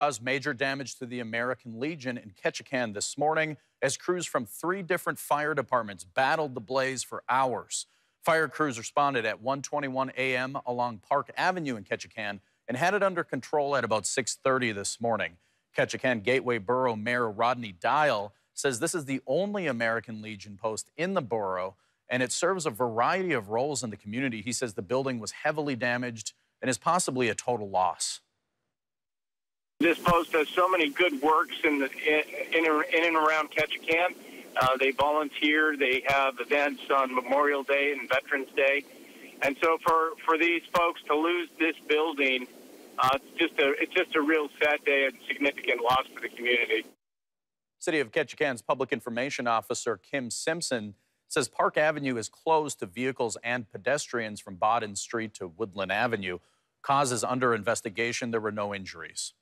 caused major damage to the American Legion in Ketchikan this morning as crews from three different fire departments battled the blaze for hours. Fire crews responded at 1:21 a.m. along Park Avenue in Ketchikan and had it under control at about 6:30 this morning. Ketchikan Gateway Borough Mayor Rodney Dial says this is the only American Legion post in the borough and it serves a variety of roles in the community. He says the building was heavily damaged and is possibly a total loss. This post does so many good works in, the, in, in, and around Ketchikan. Uh, they volunteer. They have events on Memorial Day and Veterans Day. And so for, for these folks to lose this building, uh, it's, just a, it's just a real sad day and significant loss for the community. City of Ketchikan's Public Information Officer, Kim Simpson, says Park Avenue is closed to vehicles and pedestrians from Bawden Street to Woodland Avenue. Causes under investigation. There were no injuries.